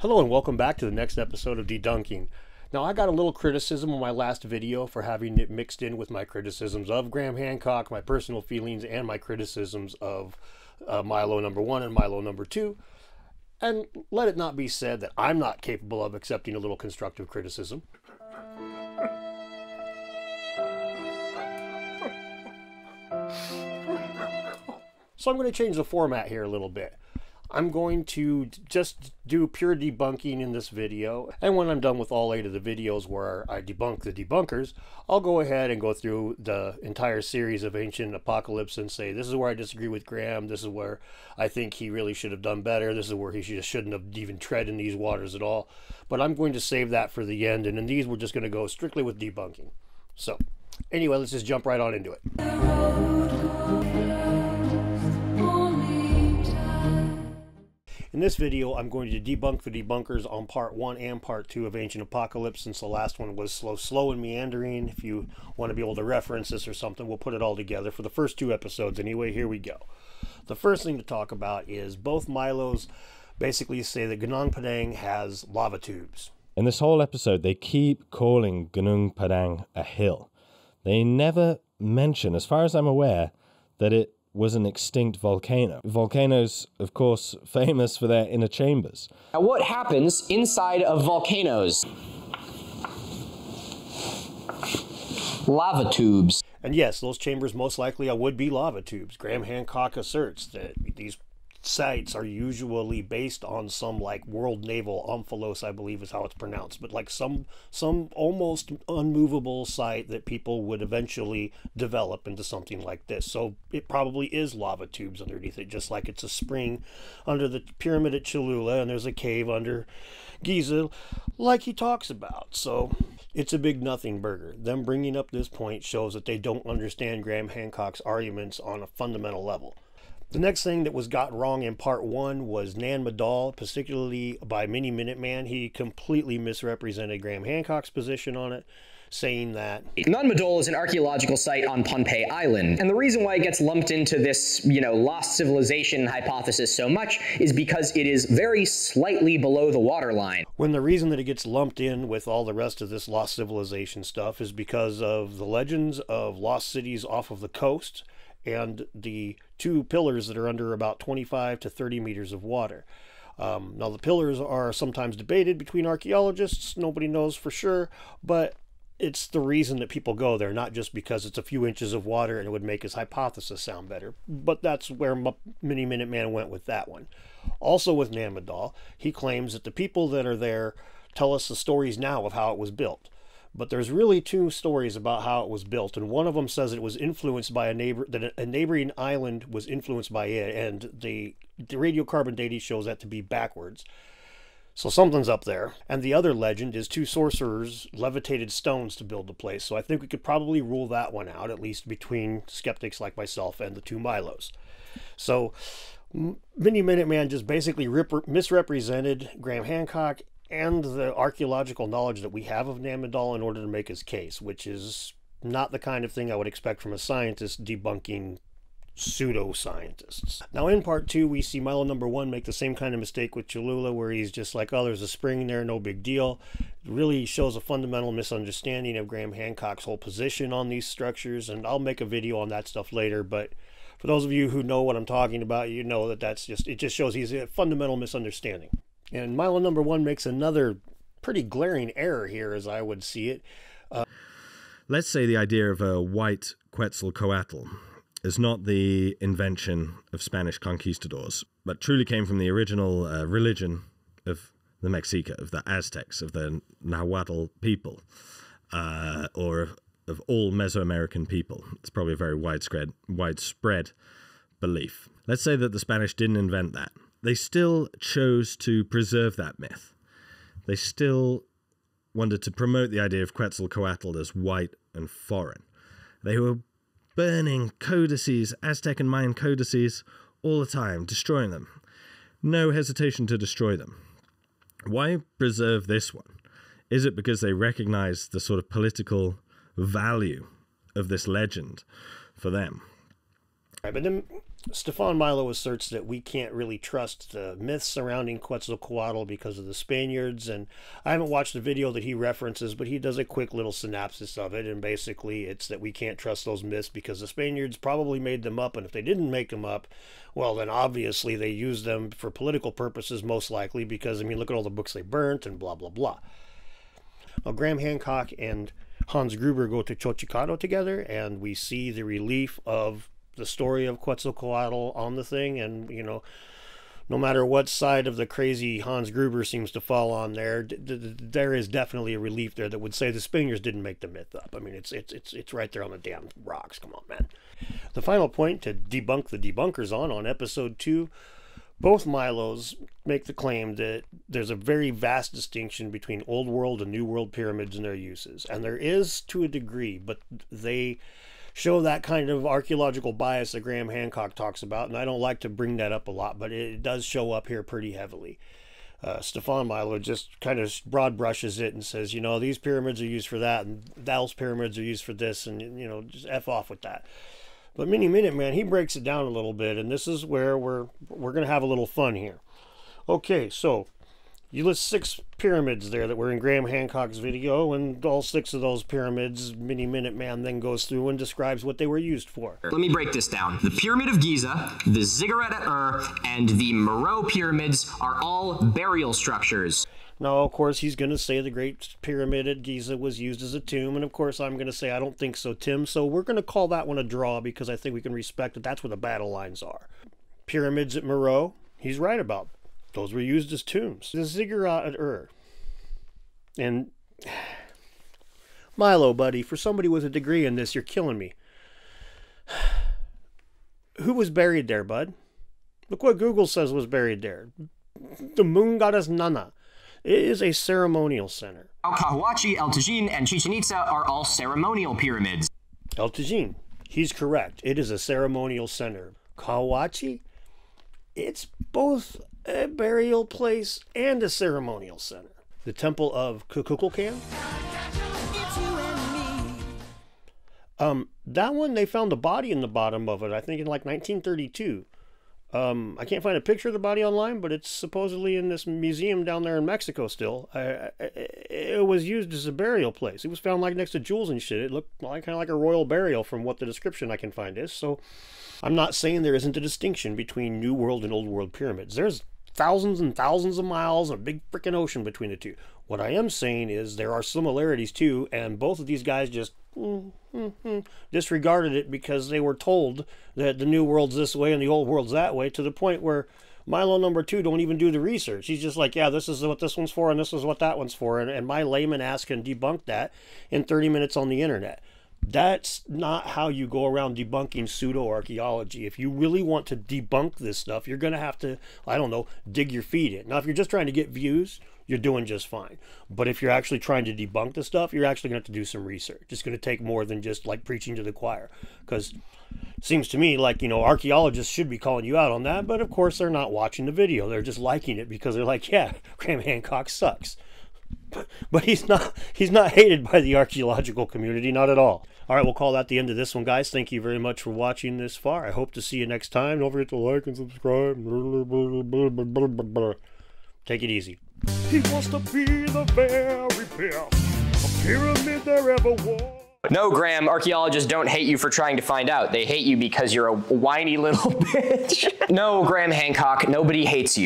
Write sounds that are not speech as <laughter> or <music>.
Hello and welcome back to the next episode of Dedunking. Now I got a little criticism on my last video for having it mixed in with my criticisms of Graham Hancock, my personal feelings, and my criticisms of uh, Milo number one and Milo number two. And let it not be said that I'm not capable of accepting a little constructive criticism. So I'm going to change the format here a little bit. I'm going to just do pure debunking in this video. And when I'm done with all eight of the videos where I debunk the debunkers, I'll go ahead and go through the entire series of Ancient Apocalypse and say, this is where I disagree with Graham. This is where I think he really should have done better. This is where he just shouldn't have even tread in these waters at all. But I'm going to save that for the end. And in these, we're just going to go strictly with debunking. So anyway, let's just jump right on into it. In this video, I'm going to debunk the debunkers on part one and part two of Ancient Apocalypse, since the last one was slow, slow and meandering. If you want to be able to reference this or something, we'll put it all together for the first two episodes. Anyway, here we go. The first thing to talk about is both Milos basically say that Gunung Padang has lava tubes. In this whole episode, they keep calling Gunung Padang a hill. They never mention, as far as I'm aware, that it was an extinct volcano. Volcanoes, of course, <laughs> famous for their inner chambers. Now, what happens inside of volcanoes? Lava tubes. And yes, those chambers most likely would be lava tubes. Graham Hancock asserts that these sites are usually based on some like world navel omphalos i believe is how it's pronounced but like some some almost unmovable site that people would eventually develop into something like this so it probably is lava tubes underneath it just like it's a spring under the pyramid at cholula and there's a cave under giza like he talks about so it's a big nothing burger. Them bringing up this point shows that they don't understand Graham Hancock's arguments on a fundamental level. The next thing that was got wrong in part one was Nan Madol, particularly by Mini Minuteman. He completely misrepresented Graham Hancock's position on it, saying that Nan Madol is an archaeological site on Pohnpei Island, and the reason why it gets lumped into this, you know, lost civilization hypothesis so much is because it is very slightly below the waterline. when the reason that it gets lumped in with all the rest of this lost civilization stuff is because of the legends of lost cities off of the coast and the two pillars that are under about 25 to 30 meters of water. Um, now, the pillars are sometimes debated between archaeologists. Nobody knows for sure, but it's the reason that people go there, not just because it's a few inches of water and it would make his hypothesis sound better. But that's where Mini Minuteman went with that one. Also, with Nan Madol, he claims that the people that are there tell us the stories now of how it was built. But there's really two stories about how it was built, and one of them says it was influenced by a neighbor that a neighboring island was influenced by it, and the, the radiocarbon dating shows that to be backwards. So something's up there. And the other legend is two sorcerers levitated stones to build the place. So I think we could probably rule that one out, at least between skeptics like myself and the two Milos. So Mini Minuteman just basically misrepresented Graham Hancock and the archaeological knowledge that we have of Nan Madol in order to make his case, which is not the kind of thing I would expect from a scientist debunking pseudoscientists. Now, in part two, we see Milo number one make the same kind of mistake with Cholula, where he's just like, oh, there's a spring there, no big deal. It really shows a fundamental misunderstanding of Graham Hancock's whole position on these structures, and I'll make a video on that stuff later, but for those of you who know what I'm talking about, you know that that's just, it just shows he's a fundamental misunderstanding. And Milo number one makes another pretty glaring error here, as I would see it. Let's say the idea of a white Quetzalcoatl is not the invention of Spanish conquistadors, but truly came from the original uh, religion of the Mexica, of the Aztecs, of the Nahuatl people, uh, or of, of all Mesoamerican people. It's probably a very widespread, widespread belief. Let's say that the Spanish didn't invent that. They still chose to preserve that myth. They still wanted to promote the idea of Quetzalcoatl as white and foreign. They were burning codices, Aztec and Mayan codices, all the time, destroying them. No hesitation to destroy them. Why preserve this one? Is it because they recognize the sort of political value of this legend for them? But Stefan Milo asserts that we can't really trust the myths surrounding Quetzalcoatl because of the Spaniards, and I haven't watched the video that he references, but he does a quick little synopsis of it, and basically it's that we can't trust those myths because the Spaniards probably made them up, and if they didn't make them up, well, then obviously they used them for political purposes, most likely, because, I mean, look at all the books they burnt and blah, blah, blah. Well, Graham Hancock and Hans Gruber go to Xochicalco together, and we see the relief of the story of Quetzalcoatl on the thing, and you know, no matter what side of the crazy Hans Gruber seems to fall on there, there is definitely a relief there that would say the Spaniards didn't make the myth up. I mean, it's it's it's it's right there on the damn rocks. Come on, man. The final point to debunk the debunkers on on episode two. Both Milos make the claim that there's a very vast distinction between Old World and New World pyramids and their uses. And there is to a degree, but they show that kind of archaeological bias that Graham Hancock talks about, and I don't like to bring that up a lot, but it does show up here pretty heavily. Uh, Stefan Milo just kind of broad brushes it and says, you know, these pyramids are used for that, and those pyramids are used for this, and you know, just f off with that. But Mini Minuteman, he breaks it down a little bit, and this is where we're we're gonna have a little fun here. Okay, so you list six pyramids there that were in Graham Hancock's video, and all six of those pyramids, Mini Minuteman then goes through and describes what they were used for. Let me break this down. The Pyramid of Giza, the Ziggurat at Ur, and the Meroe pyramids are all burial structures. Now, of course, he's going to say the Great Pyramid at Giza was used as a tomb, and of course, I'm going to say I don't think so, Tim. So we're going to call that one a draw because I think we can respect that that's where the battle lines are. Pyramids at Meroe, he's right about. Those were used as tombs. The ziggurat at Ur. And <sighs> Milo, buddy, for somebody with a degree in this, you're killing me. <sighs> Who was buried there, bud? Look what Google says was buried there. The moon goddess Nanna. It is a ceremonial center. Cahuachi, El Tajin, and Chichen Itza are all ceremonial pyramids. El Tajin. He's correct. It is a ceremonial center. Cahuachi? It's both a burial place and a ceremonial center. The Temple of Kukulkan? Um, that one they found a body in the bottom of it. I think in like 1932. Um, I can't find a picture of the body online, but it's supposedly in this museum down there in Mexico still. I, I, it was used as a burial place. It was found like next to jewels and shit. It looked like kind of like a royal burial from what the description I can find is. So I'm not saying there isn't a distinction between New World and Old World pyramids. There's thousands and thousands of miles and a big freaking ocean between the two. What I am saying is there are similarities too, and both of these guys just mm, disregarded it because they were told that the new world's this way and the old world's that way to the point where Milo number two don't even do the research. He's just like, yeah, this is what this one's for and this is what that one's for. And, and my layman ass can debunk that in 30 minutes on the internet. That's not how you go around debunking pseudo archaeology. If you really want to debunk this stuff, you're going to have to, I don't know, dig your feet in. Now, if you're just trying to get views, you're doing just fine. But if you're actually trying to debunk the stuff, you're actually going to have to do some research. It's going to take more than just like preaching to the choir. Because it seems to me like, you know, archaeologists should be calling you out on that. But of course, they're not watching the video. They're just liking it because they're like, yeah, <laughs> Graham Hancock sucks. <laughs> But he's not he's not hated by the archaeological community, not at all. All right, we'll call that the end of this one, guys. Thank you very much for watching this far. I hope to see you next time. Don't forget to like and subscribe. Take it easy. He wants to be the very best pyramid there ever was. No, Graham, archaeologists don't hate you for trying to find out. They hate you because you're a whiny little <laughs> bitch. no, Graham Hancock, nobody hates you.